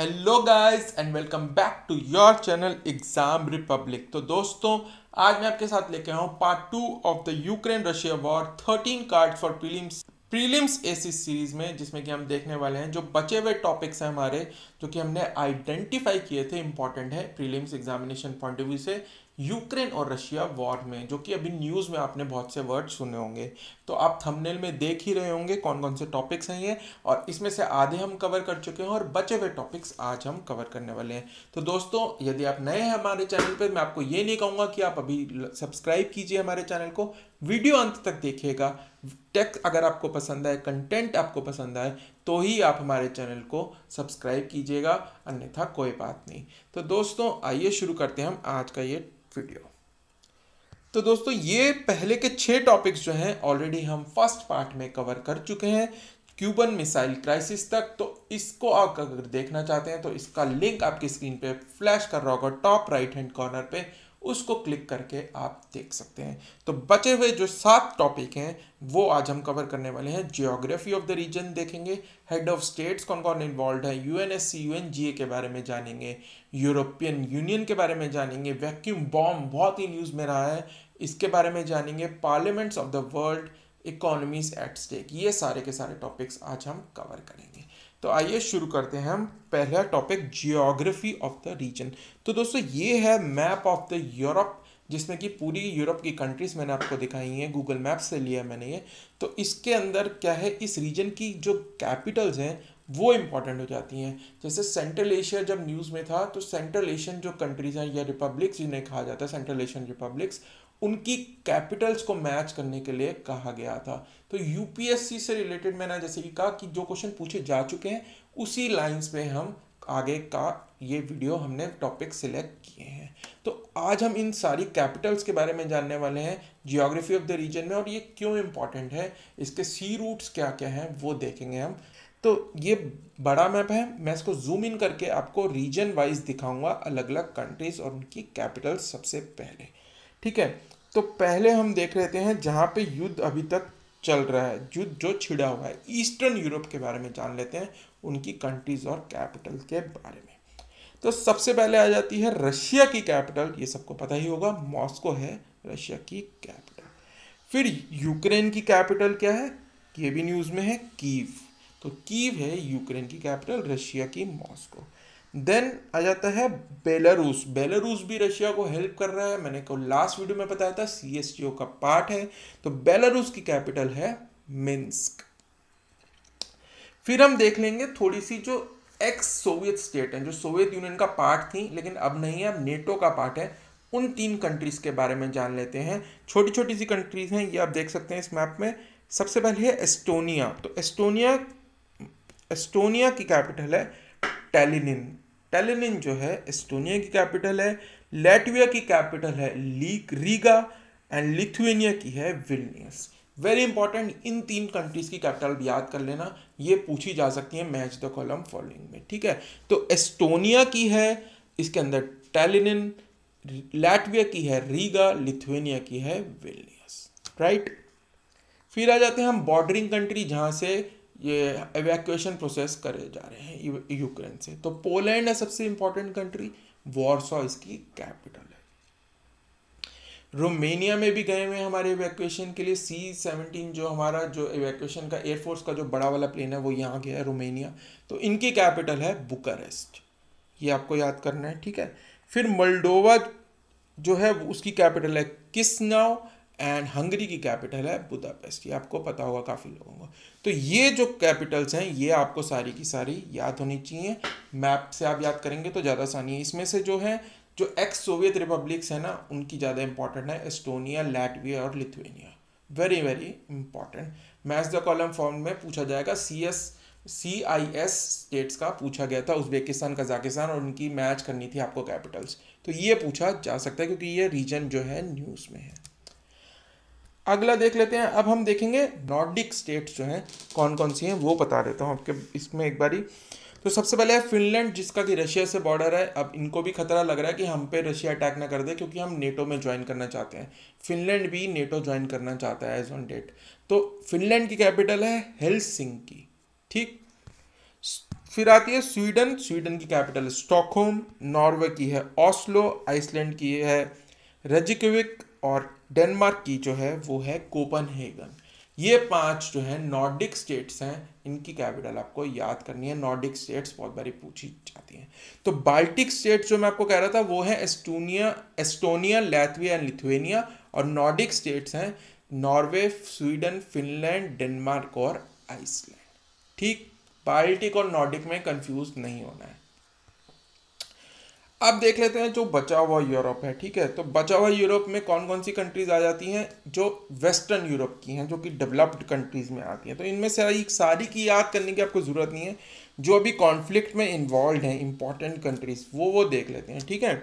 Hello guys and welcome back to your channel Exam Republic तो दोस्तों, आज मैं आपके साथ लेके आया हूँ part two of the Ukraine Russia war 13 card for prelims prelims AC series में, जिसमें कि हम देखने वाले हैं जो बचे हुए टॉपिक्स हैं हमारे, जो कि हमने आइडेंटिफाई किए थे इंपॉर्टेंट है prelims examination point of view से। यूक्रेन और रशिया वॉर में, जो कि अभी न्यूज़ में आपने बहुत से वर्ड सुने होंगे। तो आप थंबनेल में देख ही रहे होंगे कौन कौन से टॉपिक्स हैं ये, और इसमें से आधे हम कवर कर चुके हैं और बचे हुए टॉपिक्स आज हम कवर करने वाले हैं। तो दोस्तों, यदि आप नए हैं हमारे चैनल पर मैं आपको ये नहीं कहूँगा कि आप अभी सब्सक्राइब कीजिए हमारे चैनल को, वीडियो अंत तक देखिएगा। टेक्स्ट अगर आपको पसंद आए कंटेंट आपको पसंद आए तो ही आप हमारे चैनल को सब्सक्राइब कीजिएगा, अन्यथा कोई बात नहीं। तो दोस्तों, आइए शुरू करते हैं हम आज का ये वीडियो तो दोस्तों, ये पहले के छह टॉपिक्स जो हैं ऑलरेडी हम फ़र्स्ट पार्ट में कवर कर चुके हैं। क्यूबन मिसाइल क्राइसिस तक तो इसको आप अगर देखना चाहते हैं तो इसका लिंक आपकी स्क्रीन पे फ्लैश कर रहा होगा टॉप राइट हैंड कॉर्नर पे। उसको क्लिक करके आप देख सकते हैं। तो बचे हुए जो सात टॉपिक हैं, वो आज हम कवर करने वाले हैं। जियोग्राफी ऑफ़ द रीजन देखेंगे। हेड ऑफ़ स्टेट्स कौन कौन इन्वॉल्व है? U N S C U N G A के बारे में जानेंगे। यूरोपियन यूनियन के बारे में जानेंगे। वैक्यूम बॉम्ब बहुत ही न्यूज़ में रहा है। इसके बारे में जानेंगे। Parliaments of the world economies at stake ये सारे के सारे टॉपिक्स आज हम कवर करेंगे। तो आइए शुरू करते हैं हम पहला topic geography of the region तो दोस्तों, ये है मैप ऑफ़ द यूरोप जिसमें कि पूरी यूरोप की कंट्रीज़ मैंने आपको दिखाई हैं गूगल मैप से लिया मैंने ये। तो इसके अंदर क्या है, इस रीजन की जो कैपिटल्स हैं, वो इंपॉर्टेंट हो जाती हैं। जैसे सेंट्रल एशिया जब न्यूज़ में था तो सेंट्रल एशियन जो कंट्रीज़ हैं, या रिपब्लिक्स जिन्हें कहा जाता है सेंट्रल एशियन रिपब्लिक्स उनकी कैपिटल्स को मैच करने के लिए कहा गया था। तो यूपीएससी से रिलेटेड मैंने जैसे कि कहा कि जो क्वेश्चन पूछे जा चुके हैं, उसी लाइंस पे हम आगे का ये वीडियो हमने टॉपिक सिलेक्ट किए हैं। तो आज हम इन सारी कैपिटल्स के बारे में जानने वाले हैं जियोग्राफी ऑफ़ द रीजन में और ये क्यों इंपॉर्टेंट है, इसके सी रूट्स क्या क्या हैं, वो देखेंगे हम। तो ये बड़ा मैप है, मैं इसको जूम इन करके आपको रीजन वाइज दिखाऊँगा अलग अलग कंट्रीज़ और उनकी कैपिटल्स सबसे पहले। ठीक है तो पहले हम देख लेते हैं जहाँ पे युद्ध अभी तक चल रहा है, युद्ध जो छिड़ा हुआ है। ईस्टर्न यूरोप के बारे में जान लेते हैं, उनकी कंट्रीज़ और कैपिटल के बारे में। तो सबसे पहले आ जाती है रशिया की कैपिटल ये सबको पता ही होगा मॉस्को है रशिया की कैपिटल फिर यूक्रेन की कैपिटल क्या है? ये भी न्यूज़ में है कीव तो कीव है यूक्रेन की कैपिटल रशिया की मॉस्को देन आ जाता है बेलारूस बेलारूस भी रशिया को हेल्प कर रहा है। मैंने को लास्ट वीडियो में बताया था सी एस टी ओ का पार्ट है। तो बेलारूस की कैपिटल है मिन्स्क फिर हम देख लेंगे थोड़ी सी जो एक्स सोवियत स्टेट है, जो सोवियत यूनियन का पार्ट थी, लेकिन अब नहीं है, अब नेटो का पार्ट है। उन तीन कंट्रीज़ के बारे में जान लेते हैं। छोटी छोटी सी कंट्रीज़ हैं, ये आप देख सकते हैं इस मैप में। सबसे पहले है एस्टोनिया तो एस्टोनिया एस्टोनिया की कैपिटल है टेलिनिन। टेलिनिन जो है, एस्टोनिया की कैपिटल है, लेटविया की कैपिटल है, लीक, रीगा एंड लिथुएनिया की है, विलनियस। वेरी इंपॉर्टेंट इन तीन कंट्रीज़ की कैपिटल याद कर लेना। ये पूछी जा सकती है मैच द कॉलम फॉलोइंग में, ठीक है? तो एस्टोनिया की है, इसके अंदर टेलिनिन, लैटविया की है, रीगा, लिथुएनिया की है, विलनियस। राइट फिर आ जाते हैं हम बॉर्डरिंग कंट्री जहाँ से ये एवैक्यूएशन प्रोसेस करे जा रहे हैं यूक्रेन से। तो पोलैंड है सबसे इंपॉर्टेंट कंट्री वॉर्सो इसकी कैपिटल है। रोमेनिया में भी गए हुए हमारे इवैक्यूएशन के लिए सी सेवनटीन जो हमारा जो इवैक्यूएशन का एयरफोर्स का जो बड़ा वाला प्लेन है, वो यहाँ गया है रोमेनिया तो इनकी कैपिटल है बुकारेस्ट ये आपको याद करना है, ठीक है? फिर मल्डोवा जो है, उसकी कैपिटल है किसनाव एंड हंगरी की कैपिटल है बुदापेस्ट ये आपको पता होगा काफ़ी लोगों को। तो ये जो कैपिटल्स हैं, ये आपको सारी की सारी याद होनी चाहिए। मैप से आप याद करेंगे तो ज़्यादा आसानी है। इसमें से जो है, जो एक्स सोवियत रिपब्लिक्स है ना, उनकी ज़्यादा इंपॉर्टेंट है एस्टोनिया लैटविया और Lithuania very very important match the column form में पूछा जाएगा। C S C I S states का पूछा गया था, उज्बेकिस्तान, कजाकिस्तान और उनकी मैच करनी थी आपको कैपिटल्स तो ये पूछा जा सकता है क्योंकि ये रीजन जो है न्यूज़ में है। अगला देख लेते हैं। अब हम देखेंगे नॉर्डिक स्टेट्स जो हैं कौन कौन सी हैं, वो बता देता हूँ आपके इसमें एक बारी। तो सबसे पहले है फिनलैंड, जिसका कि रशिया से बॉर्डर है। अब इनको भी खतरा लग रहा है कि हम पे रशिया अटैक ना कर दे, क्योंकि हम नेटो में ज्वाइन करना चाहते हैं। फिनलैंड भी नेटो ज्वाइन करना चाहता है एज ऑन डेट तो फिनलैंड की कैपिटल है हेल्सिंकी, ठीक? फिर आती है स्वीडन। स्वीडन की कैपिटल स्टॉकहोम, नॉर्वे की है ऑस्लो आइसलैंड की है रेजिकविक और डेनमार्क की जो है, वो है कोपनहेगन। ये पाँच जो है, नॉर्डिक स्टेट्स हैं, इनकी कैपिटल आपको याद करनी है, नॉर्डिक स्टेट्स बहुत बारी पूछी जाती हैं। तो बाल्टिक स्टेट्स जो मैं आपको कह रहा था, वो है Estonia Estonia, Latvia and Lithuania, और नॉर्डिक स्टेट्स हैं, नॉर्वे, स्वीडन, फिनलैंड, डेनमार्क और आइसलैंड। ठीक, बाल्टिक और नॉर्डिक में कंफ्यूज नहीं होना है। अब देख लेते हैं जो बचा हुआ यूरोप है, ठीक है? तो बचा हुआ यूरोप में कौन कौन सी कंट्रीज़ आ जाती हैं जो वेस्टर्न यूरोप की हैं, जो कि डेवलप्ड कंट्रीज़ में आती हैं? तो इनमें से एक सारी की याद करने की आपको ज़रूरत नहीं है। जो अभी कॉन्फ्लिक्ट में इन्वॉल्व हैं इंपॉर्टेंट कंट्रीज़ वो वो देख लेते हैं, ठीक है?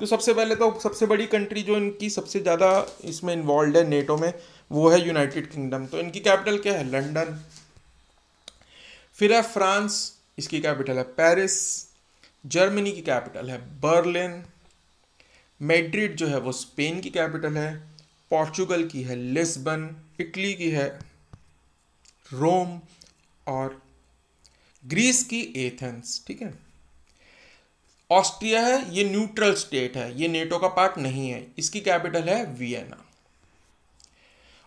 तो सबसे पहले तो सबसे बड़ी कंट्री जो इनकी सबसे ज़्यादा इसमें इन्वॉल्व है नेटो में, वो है यूनाइटेड किंगडम तो इनकी कैपिटल क्या है? लंडन फिर है फ्रांस इसकी कैपिटल है पेरिस जर्मनी की कैपिटल है बर्लिन, मैड्रिड जो है वो स्पेन की कैपिटल है, पोर्चुगल की है लिस्बन, इटली की है रोम और ग्रीस की एथेंस, ठीक है? ऑस्ट्रिया है, ये न्यूट्रल स्टेट है, ये नेटो का पार्ट नहीं है, इसकी कैपिटल है वियना।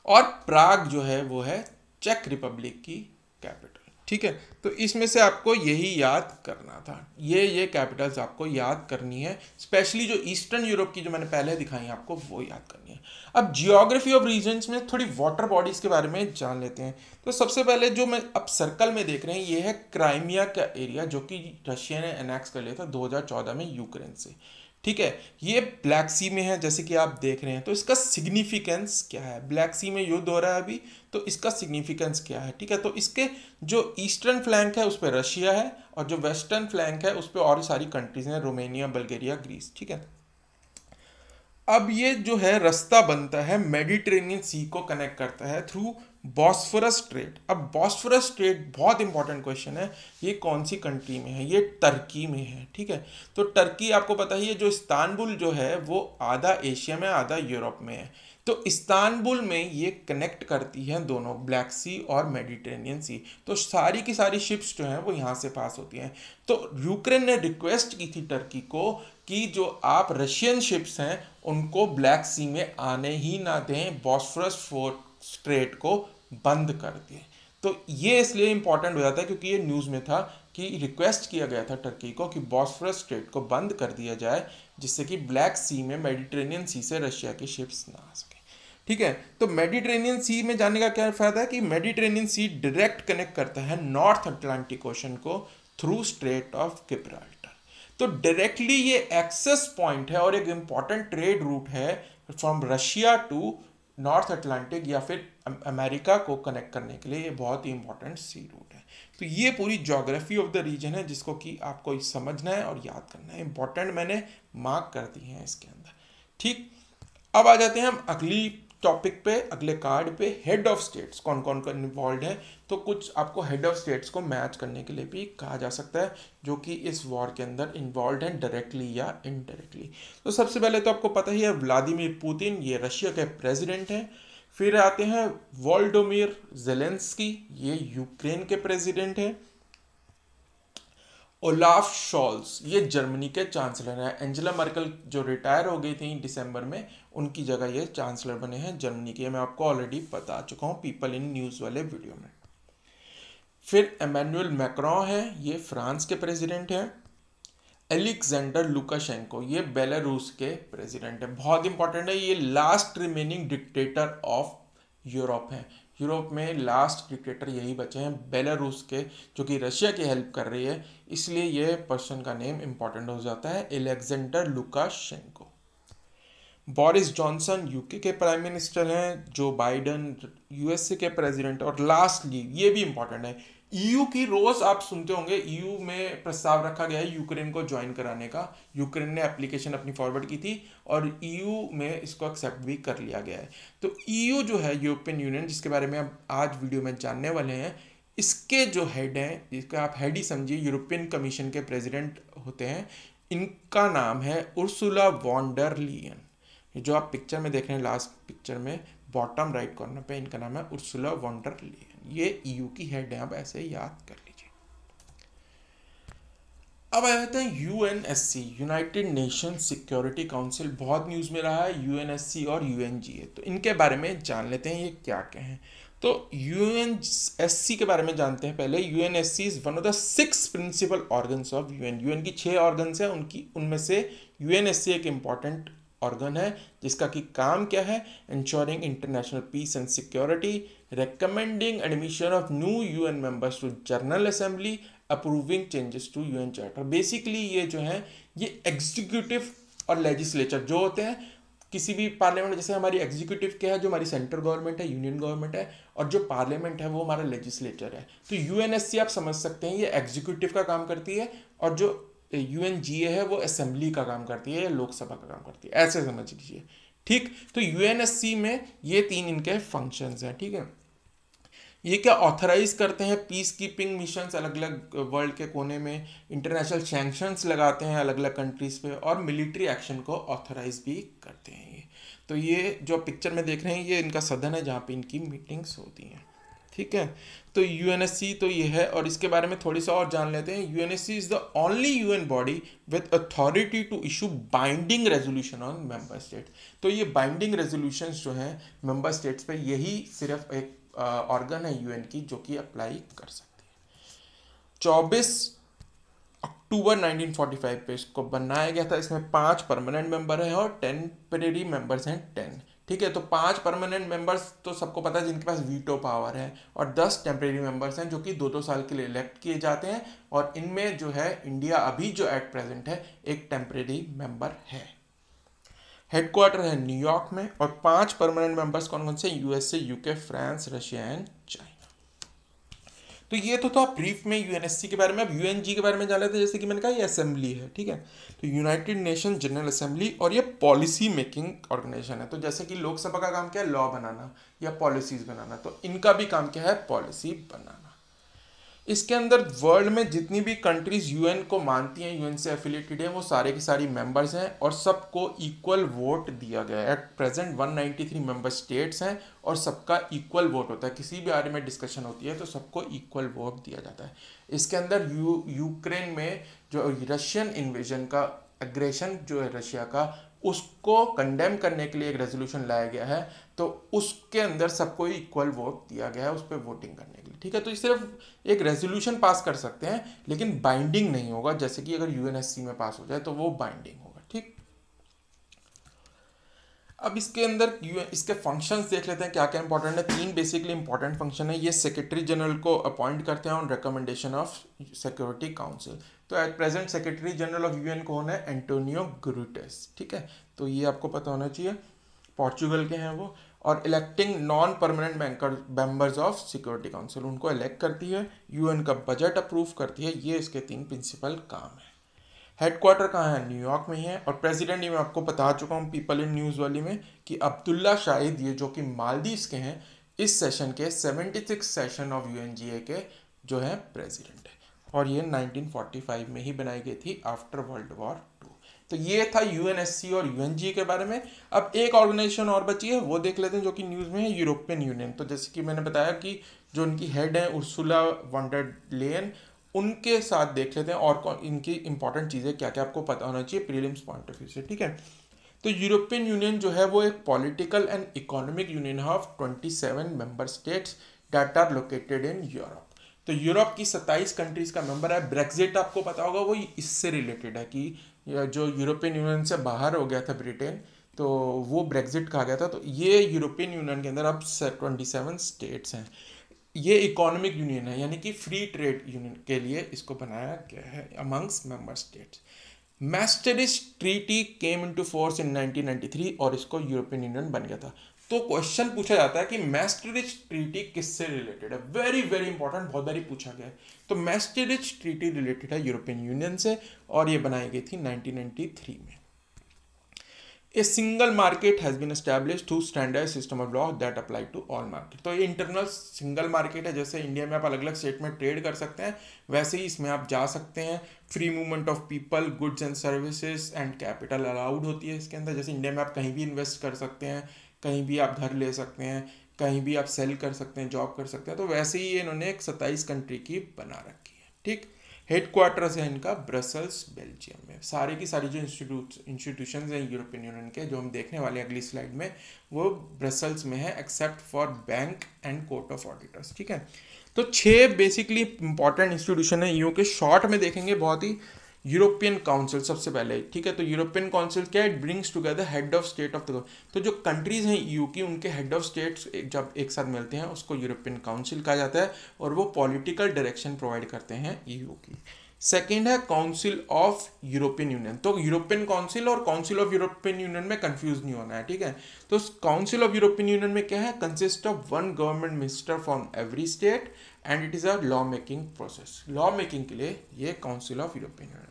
और प्राग जो है वो है चेक रिपब्लिक की कैपिटल। ठीक है? तो इसमें से आपको यही याद करना था। ये ये कैपिटल्स आपको याद करनी है। स्पेशली जो ईस्टर्न यूरोप की जो मैंने पहले दिखाई आपको वो याद करनी है। अब जियोग्राफी ऑफ़ रीजन्स में थोड़ी वाटर बॉडीज़ के बारे में जान लेते हैं। तो सबसे पहले जो मैं अब सर्कल में देख रहे हैं, ये है क्राइमिया का एरिया जो कि रशिया ने एनेक्स कर लिया था दो हज़ार चौदह में यूक्रेन से। ठीक है? ये ब्लैक सी में है, जैसे कि आप देख रहे हैं। तो इसका सिग्निफिकेंस क्या है? ब्लैक सी में युद्ध हो रहा है अभी तो इसका सिग्निफिकेंस क्या है? ठीक है? तो इसके जो ईस्टर्न फ्लैंक है, उस पर रशिया है, और जो वेस्टर्न फ्लैंक है, उस पर और सारी कंट्रीज़ हैं रोमेनिया बल्गेरिया ग्रीस ठीक है? अब ये जो है रास्ता बनता है मेडिटेरेनियन सी को कनेक्ट करता है थ्रू बॉस्फरस स्ट्रेट अब बॉस्फरस स्ट्रेट बहुत इंपॉर्टेंट क्वेश्चन है। ये कौन सी कंट्री में है? ये टर्की में है, ठीक है? तो टर्की आपको पता ही है, जो इस्तानबुल जो है, वो आधा एशिया में, आधा यूरोप में है। तो इस्तानबुल में ये कनेक्ट करती है दोनों ब्लैक सी और मेडिटेरेनियन सी तो सारी की सारी शिप्स जो हैं, वो यहाँ से पास होती हैं। तो यूक्रेन ने रिक्वेस्ट की थी टर्की को कि जो आप रशियन शिप्स हैं, उनको ब्लैक सी में आने ही ना दें बॉस्फरस फोर्ट स्ट्रेट को बंद कर दें। तो ये इसलिए इंपॉर्टेंट हो जाता है क्योंकि ये न्यूज़ में था कि रिक्वेस्ट किया गया था टर्की को कि बॉस्फरस स्ट्रेट को बंद कर दिया जाए, जिससे कि ब्लैक सी में मेडिटेरेनियन सी से रशिया की शिप्स ना आ सके। ठीक है? तो मेडिटेरेनियन सी में जाने का क्या फ़ायदा है कि मेडिटेरेनियन सी डायरेक्ट कनेक्ट करता है नॉर्थ अटलांटिक ओशन को थ्रू स्ट्रेट ऑफ़ गिब्राल्टर तो डायरेक्टली ये एक्सेस पॉइंट है और एक इंपॉर्टेंट ट्रेड रूट है from Russia to North Atlantic या फिर अमेरिका को कनेक्ट करने के लिए ये बहुत ही इंपॉर्टेंट सी रूट है। तो ये पूरी जोग्राफी ऑफ़ द रीजन है जिसको कि आपको समझना है और याद करना है। इंपॉर्टेंट मैंने मार्क कर दी है इसके अंदर। ठीक, अब आ जाते हैं हम अगली टॉपिक पे, अगले कार्ड पे हेड ऑफ़ स्टेट्स कौन कौन कौन इन्वॉल्व है? तो कुछ आपको हेड ऑफ़ स्टेट्स को मैच करने के लिए भी कहा जा सकता है, जो कि इस वॉर के अंदर इन्वॉल्व हैं डायरेक्टली या इनडायरेक्टली तो सबसे पहले तो आपको पता ही है व्लादिमीर पुतिन ये रशिया के प्रेसिडेंट हैं। फिर आते हैं वोल्डोमिर जेलेंस्की ये यूक्रेन के प्रेसिडेंट हैं। ओलाफ शॉल्स, ये जर्मनी के चांसलर हैं। एंजेला मर्कल जो रिटायर हो गई थी दिसंबर में, उनकी जगह ये चांसलर बने हैं जर्मनी के। मैं आपको ऑलरेडी बता चुका हूँ पीपल इन न्यूज़ वाले वीडियो में। फिर एमेनुअल मैक्रॉ है, ये फ्रांस के प्रेसिडेंट हैं। एलेक्जेंडर लुकाशेंको ये बेलारूस के प्रेसिडेंट है। बहुत इंपॉर्टेंट है, ये last remaining dictator of Europe है। यूरोप में लास्ट डिक्टेटर यही बचे हैं बेलारूस के, जो कि रशिया की हेल्प कर रही है। इसलिए ये पर्सन का नेम इंपॉर्टेंट हो जाता है Alexander Lukashenko Boris Johnson UK के प्राइम मिनिस्टर हैं जो बाइडन यूएसए के प्रेसिडेंट और लास्टली ये भी इंपॉर्टेंट है ईयू की रोज आप सुनते होंगे, ईयू में प्रस्ताव रखा गया है यूक्रेन को ज्वाइन कराने का। यूक्रेन ने एप्लीकेशन अपनी फॉरवर्ड की थी और ईयू में इसको एक्सेप्ट भी कर लिया गया है। तो ईयू जो है यूरोपियन यूनियन जिसके बारे में हम आज वीडियो में जानने वाले हैं, इसके जो हेड हैं जिसका आप हेड ही समझिए यूरोपियन कमीशन के प्रेसिडेंट होते हैं। इनका नाम है उर्सुला वॉन्डर लियन जो आप पिक्चर में देख रहे हैं लास्ट पिक्चर में बॉटम राइट कॉर्नर पे इनका नाम है उर्सुला वॉन्डर लियन ये यू की हेड है आप ऐसे याद कर लीजिए। अब आ जाते हैं U N S C United Nation Security Council बहुत न्यूज़ में रहा है यू एन एस सी और यू एन जी ए तो इनके बारे में जान लेते हैं, ये क्या क्या हैं। तो यू एन एस सी के बारे में जानते हैं पहले। U N S C is one of the six principal organs of U N U N की छः ऑर्गन्स हैं, उनकी, उनमें से यू एन एस सी एक इंपॉर्टेंट ऑर्गन है, जिसका कि काम क्या है? Ensuring international peace and security admission of new U N members to General Assembly approving changes to UN charter basically ये जो है, ये एग्जीक्यूटिव और लेजिस्लेचर जो होते हैं, किसी भी पार्लियामेंट जैसे हमारी एग्जीक्यूटिव क्या है, जो हमारी सेंट्रल गवर्नमेंट है यूनियन गवर्नमेंट है, और जो पार्लियामेंट है, वो हमारा लेजिस्लेचर है। तो यू आप समझ सकते हैं, ये एग्जीक्यूटिव का काम करती है, और जो यू है, वो असेंबली का काम करती है, या लोकसभा का काम करती है। ऐसे समझ लीजिए। ठीक? तो यू में ये तीन इनके फ़ंक्शंस हैं, ठीक है? ये क्या ऑथराइज करते हैं पीस कीपिंग मिशन अलग अलग वर्ल्ड के कोने में? इंटरनेशनल सैंक्शंस लगाते हैं अलग अलग कंट्रीज़ पे और मिलिट्री एक्शन को ऑथराइज भी करते हैं ये। तो ये जो पिक्चर में देख रहे हैं, ये इनका सदन है जहाँ पे इनकी मीटिंग्स होती हैं। ठीक है? तो यू तो ये है और इसके बारे में थोड़ी सा और जान लेते हैं। U N is the only U N body with authority to issue binding resolution on member state तो ये बाइंडिंग रेजोल्यूशन जो हैं मेंबर स्टेट्स पे यही सिर्फ़ एक ऑर्गन है यूएन की, जो कि अप्लाई कर सकती है। चौबीस अक्टूबर 1945 पे इसको बनाया गया था। इसमें पाँच परमानेंट मेंबर हैं और टेम्परेरी मेंबर्स हैं टेन ठीक है तो पाँच परमानेंट मेंबर्स तो सबको पता है, जिनके पास वीटो पावर है और दस टेम्परेरी मेंबर्स हैं, जो कि दो दो साल के लिए इलेक्ट किए जाते हैं और इनमें जो है इंडिया अभी जो एट प्रेजेंट है, एक टेम्परेरी मेंबर है। हेडक्वार्टर है न्यूयॉर्क में और पाँच परमानेंट मेंबर्स कौन कौन से? USA UK France Russia and China तो ये तो था ब्रीफ में यूएनएससी के बारे में। अब यूएनजी के बारे में जान लेते हैं, जैसे कि मैंने कहा ये असेंबली है, ठीक है? तो यूनाइटेड नेशन जनरल असेंबली और ये पॉलिसी मेकिंग ऑर्गेनाइजेशन है। तो जैसे कि लोकसभा का काम क्या है? लॉ बनाना या पॉलिसीज़ बनाना। तो इनका भी काम क्या है? पॉलिसी बनाना। इसके अंदर वर्ल्ड में जितनी भी कंट्रीज़ यूएन को मानती हैं यूएन से एफिलेटेड हैं, वो सारे की सारी मेंबर्स हैं और सबको इक्वल वोट दिया गया है। एट प्रेजेंट 193 मेंबर स्टेट्स हैं और सबका इक्वल वोट होता है। किसी भी बारे में डिस्कशन होती है तो सबको इक्वल वोट दिया जाता है। इसके अंदर यू यूक्रेन में जो रशियन इन्वेजन का एग्रेशन जो है रशिया का, उसको कंडेम करने के लिए एक रेजोल्यूशन लाया गया है। तो उसके अंदर सबको इक्वल वोट दिया गया है उस पर वोटिंग करने के लिए। ठीक है तो सिर्फ़ एक रेजोल्यूशन पास कर सकते हैं, लेकिन बाइंडिंग नहीं होगा। जैसे कि अगर यूएनएससी में पास हो जाए तो वो बाइंडिंग होगा, ठीक? अब इसके अंदर इसके फ़ंक्शंस देख लेते हैं क्या क्या इंपॉर्टेंट है। तीन बेसिकली इंपॉर्टेंट फ़ंक्शन है। ये सेक्रेटरी जनरल को अपॉइंट करते हैं on recommendation of security council तो at present secretary general of UN कौन है? एंटोनियो ग्रूटेस ठीक है? तो ये आपको पता होना चाहिए। पोर्चुगल के हैं वो। और electing non permanent banker members of security council उनको इलेक्ट करती है यूएन का बजट अप्रूव करती है, ये इसके तीन प्रिंसिपल काम है। हेडक्वार्टर कहाँ है? न्यूयॉर्क में ही है। और प्रेसिडेंट ये मैं आपको बता चुका हूँ पीपल इन न्यूज़ वाली में कि अब्दुल्ला शाहिद, ये जो कि मालदीव्स के हैं, इस सेशन के seventy six session of UNGA के जो है प्रेसिडेंट है। और ये 1945 में ही बनाई गई थी आफ्टर वर्ल्ड वॉर तो ये था यूएनएससी और यू के बारे में। अब एक ऑर्गेनाइजेशन और बची है, वो देख लेते हैं जो कि न्यूज़ में है, यूरोपियन यूनियन। तो जैसे कि मैंने बताया कि जो उनकी हेड है, उर्सुला वॉन्टेड लेन उनके साथ देख लेते हैं और कौन, इनकी इंपॉर्टेंट चीज़ें क्या क्या आपको पता होना चाहिए प्रीलिम्स पॉइंट ऑफ़ व्यू से, ठीक है? तो यूरोपियन यूनियन जो है, वो एक political and economic union of twenty seven member states that are located in Europe तो यूरोप की सत्ताईस कंट्रीज़ का मेंबर है। ब्रेक्जिट आपको पता होगा, वो इससे रिलेटेड है कि जो यूरोपियन यूनियन से बाहर हो गया था ब्रिटेन तो वो ब्रेग्जिट कहा गया था। तो ये यूरोपियन यूनियन के अंदर अब ट्वेंटी सेवन स्टेट्स हैं। ये इकोनॉमिक यूनियन है, यानी कि फ्री ट्रेड यूनियन के लिए इसको बनाया गया है amongst member states Maastricht treaty came into force in 1993 और इसको यूरोपियन यूनियन बन गया था। तो क्वेश्चन पूछा जाता है कि मैस्टरिच ट्रीटी किससे रिलेटेड है? वेरी वेरी इंपॉर्टेंट बहुत बारी पूछा गया है। तो मैस्टरिच ट्रीटी रिलेटेड है यूरोपियन यूनियन से और ये बनाई गई थी 1993 में। A single market has been establish to standard system of law that apply to all market तो ये इंटरनल सिंगल मार्केट है, जैसे इंडिया में आप अलग अलग स्टेट में ट्रेड कर सकते हैं, वैसे ही इसमें आप जा सकते हैं। Free movement of people goods and services and capital allowed होती है इसके अंदर। जैसे इंडिया में आप कहीं भी इन्वेस्ट कर सकते हैं कहीं भी आप घर ले सकते हैं, कहीं भी आप सेल कर सकते हैं जॉब कर सकते हैं तो वैसे ही इन्होंने एक सत्ताईस कंट्री की बना रखी है, ठीक? हेडक्वार्टर्स है इनका ब्रसल्स बेल्जियम में। सारे की सारी जो इंस्टीट्यूट इंस्टीट्यूशन हैं यूरोपियन यूनियन के, जो हम देखने वाले हैं अगली स्लाइड में, वो ब्रसल्स में है except for bank and court of auditors ठीक है? तो छः बेसिकली इंपॉर्टेंट इंस्टीट्यूशन है, यू के शॉर्ट में देखेंगे, बहुत ही यूरोपियन काउंसिल सबसे पहले, ठीक है? तो यूरोपियन काउंसिल क्या it brings together head of state of the तो जो कंट्रीज़ हैं यू की, उनके हेड ऑफ़ स्टेट्स जब एक साथ मिलते हैं, उसको यूरोपियन काउंसिल कहा जाता है और वो पॉलिटिकल डायरेक्शन प्रोवाइड करते हैं यू की। सेकेंड है काउंसिल ऑफ़ यूरोपियन यूनियन तो यूरोपियन काउंसिल और काउंसिल ऑफ़ यूरोपियन यूनियन में कंफ्यूज नहीं होना है, ठीक है? तो काउंसिल ऑफ़ यूरोपियन यूनियन में क्या है? Consist of one government minister from every state and it is a law making process law making के लिए ये council of European Union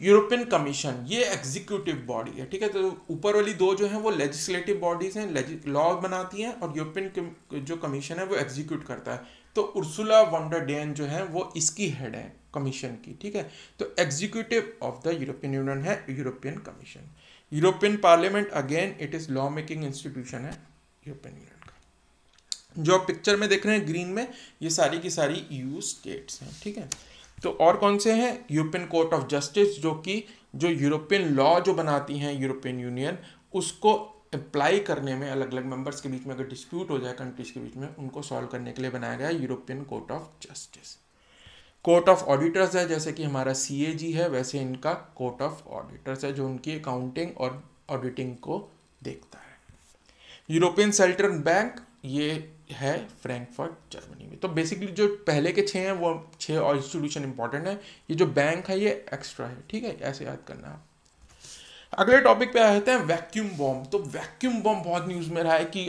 European commission, ये एग्जीक्यूटिव बॉडी है, ठीक है? तो ऊपर वाली दो जो है, वो लेजिस्लेटिव बॉडीज हैं लॉ बनाती हैं और यूरोपियन जो कमीशन है, वो एग्जीक्यूट करता है। तो उर्सुला वॉन्डर डेन जो है, वो इसकी हेड है, कमीशन की, ठीक है? तो executive of the European Union है European Commission European Parliament again it is law making institution है यूरोपियन यूनियन का। जो आप पिक्चर में देख रहे हैं ग्रीन में, ये सारी की सारी यू स्टेट्स हैं, ठीक है? तो और कौन से हैं? यूरोपियन कोर्ट ऑफ़ जस्टिस जो कि, जो यूरोपियन लॉ जो बनाती हैं यूरोपियन यूनियन उसको अप्लाई करने में अलग अलग मेंबर्स के बीच में अगर डिस्प्यूट हो जाए कंट्रीज़ के बीच में, उनको सॉल्व करने के लिए बनाया गया European court of justice court of auditors है, जैसे कि हमारा CAG है, वैसे इनका कोर्ट ऑफ़ ऑडिटर्स है, जो उनकी अकाउंटिंग और ऑडिटिंग को देखता है। यूरोपियन सेंट्रल बैंक ये है फ्रैंकफर्ट, जर्मनी में। तो बेसिकली जो पहले के छः हैं, वो छः और इंस्टीट्यूशन इंपॉर्टेंट है। ये जो बैंक है, ये एक्स्ट्रा है, ठीक है? ऐसे याद करना आप। अगले टॉपिक पे आते हैं वैक्यूम बॉम्ब तो वैक्यूम बॉम्ब बहुत न्यूज़ में रहा है कि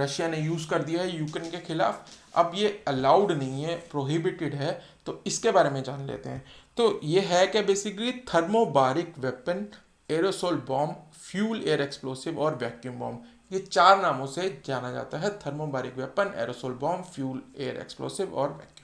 रशिया ने यूज़ कर दिया है यूक्रेन के खिलाफ। अब ये अलाउड नहीं है प्रोहिबिटेड है। तो इसके बारे में जान लेते हैं। तो ये है क्या basically thermobaric weapon aerosol bomb fuel air explosive और वैक्यूम बॉम्ब ये चार नामों से जाना जाता है thermobaric weapon, aerosol bomb fuel air explosive और वैक्यूम।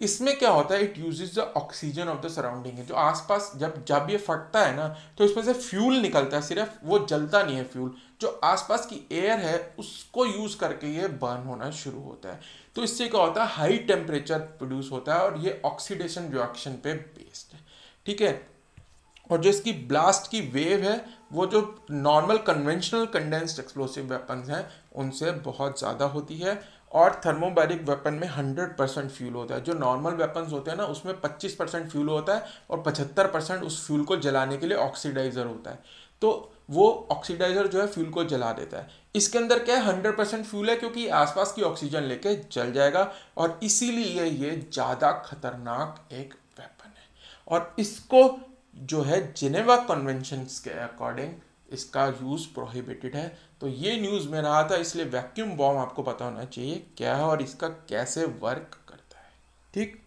इसमें क्या होता है, it uses the oxygen of the surrounding है। जो आसपास जब जब ये फटता है ना तो इसमें से फ्यूल निकलता है, सिर्फ़ वो जलता नहीं है फ्यूल। जो आसपास की एयर है, उसको यूज़ करके ये बर्न होना शुरू होता है। तो इससे क्या होता है, हाई टेम्परेचर प्रोड्यूस होता है और ये ऑक्सीडेशन रिएक्शन पे बेस्ड है। ठीक है? और जो इसकी ब्लास्ट की वेव है, वो जो normal conventional condensed explosive weapons हैं, उनसे बहुत ज़्यादा होती है और थर्मोबैरिक वेपन में 100 परसेंट फ्यूल होता है। जो नॉर्मल वेपन्स होते हैं ना, उसमें 25 परसेंट फ्यूल होता है और 75 परसेंट उस फ्यूल को जलाने के लिए ऑक्सीडाइजर होता है। तो वो ऑक्सीडाइजर जो है फ्यूल को जला देता है। इसके अंदर क्या है हंड्रेड परसेंट फ्यूल है, क्योंकि आसपास की ऑक्सीजन लेके जल जाएगा और इसीलिए ये ज़्यादा खतरनाक एक वेपन है। और इसको जो है जिनेवा कन्वेंशन के अकॉर्डिंग इसका यूज़ प्रोहिबिटेड है। तो ये न्यूज़ में रहा था, इसलिए वैक्यूम बॉम्ब आपको पता होना चाहिए क्या है और इसका कैसे वर्क करता है। ठीक?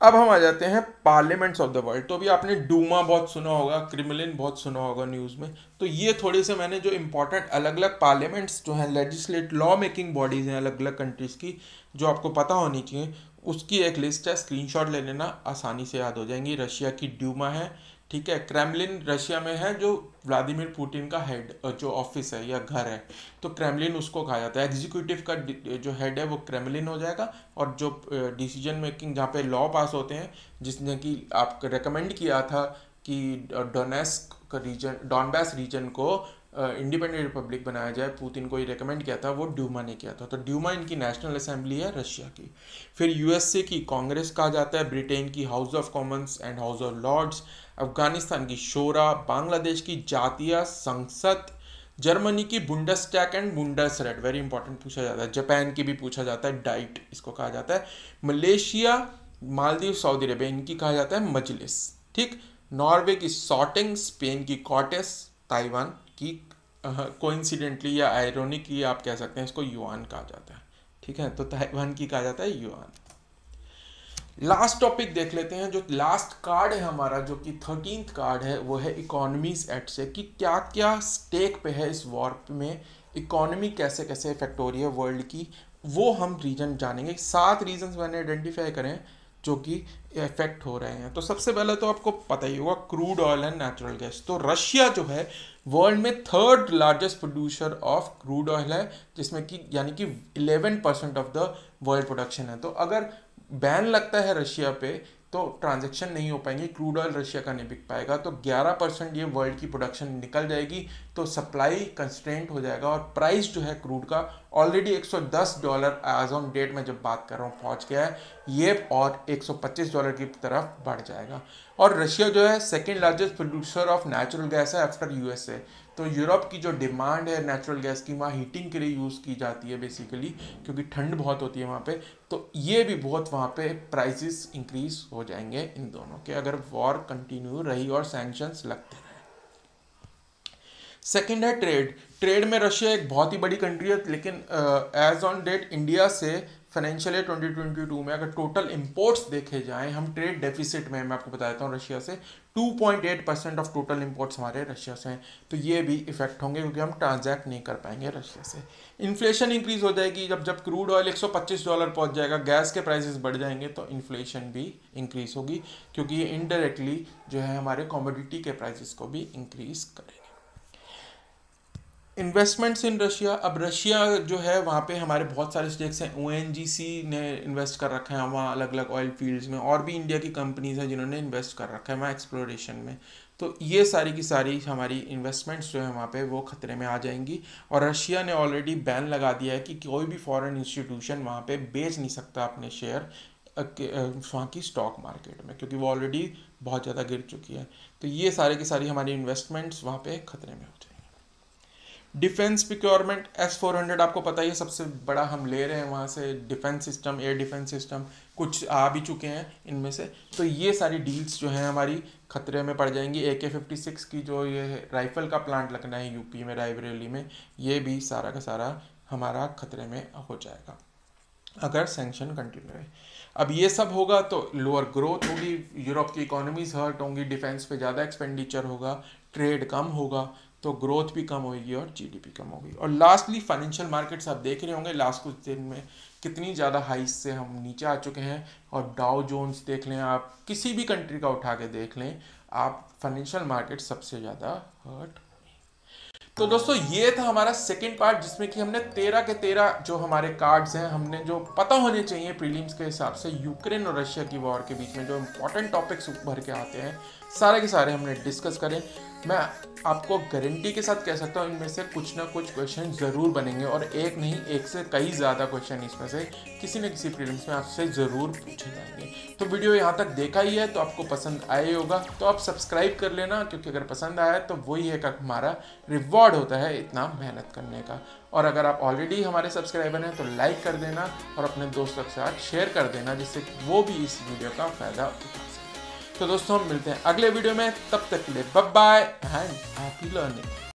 अब हम आ जाते हैं पार्लियामेंट्स ऑफ़ द वर्ल्ड तो अभी आपने डूमा बहुत सुना होगा क्रिमलिन बहुत सुना होगा न्यूज़ में। तो ये थोड़े से मैंने जो इंपॉर्टेंट अलग अलग पार्लियामेंट्स जो हैं लेजिस्लेट लॉ मेकिंग बॉडीज़ हैं अलग अलग कंट्रीज़ की, जो आपको पता होनी चाहिए। उसकी एक लिस्ट है स्क्रीनशॉट ले लेना, आसानी से याद हो जाएँगी। रशिया की ड्यूमा है, ठीक है? क्रेमलिन रशिया में है, जो व्लादिमीर पुतिन का हेड जो ऑफ़िस है या घर है। तो क्रेमलिन उसको कहा जाता है। एग्जीक्यूटिव का जो हेड है, वो क्रेमलिन हो जाएगा और जो डिसीज़न मेकिंग जहाँ पे लॉ पास होते हैं, जिसने कि आप रेकमेंड किया था कि डोनेस्क रीजन डॉनबैस रीजन को इंडिपेंडेंट रिपब्लिक बनाया जाए, पुतिन को ये रिकमेंड किया था, वो ड्यूमा ने किया था। तो ड्यूमा इनकी नेशनल असेंबली है रशिया की। फिर यूएसए की कांग्रेस कहा जाता है ब्रिटेन की House of Commons and House of Lords Afghanistan की शोरा बांग्लादेश की जातीय संसद जर्मनी की Bundestag and Bundesrat very important पूछा जाता है। जापान की भी पूछा जाता है डाइट इसको कहा जाता है। मलेशिया मालदीव सऊदी अरेबिया इनकी कहा जाता है मजलिस ठीक? नॉर्वे की सॉटिंग स्पेन की कॉटेस ताइवान की कोइंसिडेंटली या आयरोनिकली आप कह सकते हैं इसको युआन कहा जाता है। ठीक है? तो ताइवान की कहा जाता है युआन लास्ट टॉपिक देख लेते हैं, जो लास्ट कार्ड है हमारा, जो कि थर्टींथ कार्ड है, वो है इकोनॉमीज एट से कि क्या क्या स्टेक पे है इस वॉर में? इकोनॉमी कैसे कैसे इफ़ेक्ट हो रही है वर्ल्ड की? वो हम रीजन जानेंगे। सात रीजन मैंने आइडेंटिफाई करें जो कि इफ़ेक्ट हो रहे हैं। तो सबसे पहले तो आपको पता ही होगा crude oil and natural gas तो रशिया जो है वर्ल्ड में third largest producer of crude oil है, जिसमें कि, यानी कि 11 percent of the world production है। तो अगर बैन लगता है रशिया पे तो ट्रांजेक्शन नहीं हो पाएँगे क्रूड ऑयल रशिया का नहीं बिक पाएगा तो 11 परसेंट ये वर्ल्ड की प्रोडक्शन निकल जाएगी तो सप्लाई कंस्टेंट हो जाएगा और प्राइस जो है क्रूड का already 110 dollar as on date में जब बात कर रहा हूँ, पहुँच गया है, ये और 125 डॉलर की तरफ़ बढ़ जाएगा। और रशिया जो है second largest producer of natural gas है आफ्टर यूएसए तो यूरोप की जो डिमांड है नेचुरल गैस की, वहाँ हीटिंग के लिए यूज़ की जाती है बेसिकली क्योंकि ठंड बहुत होती है वहाँ पे तो ये भी बहुत वहाँ पे प्राइसेस इंक्रीज हो जाएँगे इन दोनों के, अगर वॉर कंटिन्यू रही और सैंक्शंस लगते रहे सेकेंड है ट्रेड ट्रेड में रशिया एक बहुत ही बड़ी कंट्री है, लेकिन एज ऑन डेट इंडिया से फाइनेंशियल ईयर 2022 में अगर टोटल इंपोर्ट्स देखे जाएँ, हम ट्रेड डेफिसिट में मैं आपको बताता हूँ रशिया से 2.8 परसेंट ऑफ़ टोटल इंपोर्ट्स हमारे रशिया से हैं। तो ये भी इफ़ेक्ट होंगे क्योंकि हम ट्रांजैक्ट नहीं कर पाएँगे रशिया से। इन्फ्लेशन इंक्रीज हो जाएगी, जब जब क्रूड ऑयल 125 डॉलर पहुँच जाएगा गैस के प्राइसेस बढ़ जाएँगे तो इन्फ्लेशन भी इंक्रीज होगी, क्योंकि ये इनडायरेक्टली जो है हमारे कॉमोडिटी के प्राइसेस को भी इंक्रीज करेगा। इन्वेस्टमेंट्स इन रशिया अब रशिया जो है, वहाँ पे हमारे बहुत सारे स्टेक्स हैं। ओ ने इन्वेस्ट कर रखा है वहाँ अलग अलग ऑयल फील्ड्स में। और भी इंडिया की कंपनीज़ हैं जिन्होंने इन्वेस्ट कर रखा है वहाँ एक्सप्लोरेशन में। तो ये सारी की सारी हमारी इन्वेस्टमेंट्स जो है वहाँ पे, वो खतरे में आ जाएँगी। और रशिया ने ऑलरेडी बैन लगा दिया है कि कोई भी फॉरेन इंस्टीट्यूशन वहाँ पे बेच नहीं सकता अपने शेयर वहाँ की स्टॉक मार्केट में। क्योंकि वो ऑलरेडी बहुत ज़्यादा गिर चुकी है। तो ये सारे की सारी हमारी इन्वेस्टमेंट्स वहाँ पे खतरे में हो। Defence procurement S four hundred आपको पता ही है, सबसे बड़ा हम ले रहे हैं वहाँ से defence system air defence system कुछ आ भी चुके हैं इनमें से। तो ये सारी डील्स जो हैं हमारी खतरे में पड़ जाएँगी। ए के फिफ्टी सिक्स की जो ये राइफल का प्लांट लगना है यूपी में रायबरेली में, ये भी सारा का सारा हमारा खतरे में हो जाएगा, अगर सेंक्शन कंटिन्यू है अब ये सब होगा तो लोअर ग्रोथ होगी यूरोप की इकोनॉमीज हर्ट होंगी डिफेंस पे ज़्यादा एक्सपेंडिचर होगा ट्रेड कम होगा तो ग्रोथ भी कम होगी और जीडीपी कम होगी। और लास्टली फाइनेंशियल मार्केट्स आप देख रहे होंगे लास्ट कुछ दिन में कितनी ज़्यादा हाइस से हम नीचे आ चुके हैं। और डाउ जोन्स देख लें आप, किसी भी कंट्री का उठा के देख लें, आप फाइनेंशियल मार्केट सबसे ज़्यादा हर्ट तो दोस्तों, ये था हमारा सेकेंड पार्ट जिसमें कि हमने तेरह के तेरह जो हमारे कार्ड्स हैं, हमने जो पता होने चाहिए प्रीलिम्स के हिसाब से यूक्रेन और रशिया की वॉर के बीच में जो इंपॉर्टेंट टॉपिक्स उभर के आते हैं, सारे के सारे हमने डिस्कस करें। मैं आपको गारंटी के साथ कह सकता हूँ, इनमें से कुछ ना कुछ क्वेश्चन ज़रूर बनेंगे और एक नहीं, एक से कई ज़्यादा क्वेश्चन इसमें से किसी न किसी प्रीलिम्स में आपसे ज़रूर पूछे जाएँगे। तो वीडियो यहाँ तक देखा ही है तो आपको पसंद आया होगा तो आप सब्सक्राइब कर लेना, क्योंकि अगर पसंद आया तो वही एक हमारा रिवॉर्ड होता है इतना मेहनत करने का। और अगर आप ऑलरेडी हमारे सब्सक्राइबर हैं तो लाइक कर देना और अपने दोस्तों के साथ शेयर कर देना, जिससे वो भी इस वीडियो का फ़ायदा उठा तो दोस्तों हम मिलते हैं अगले वीडियो में, तब तक के लिए बाय एंड हैप्पी लर्निंग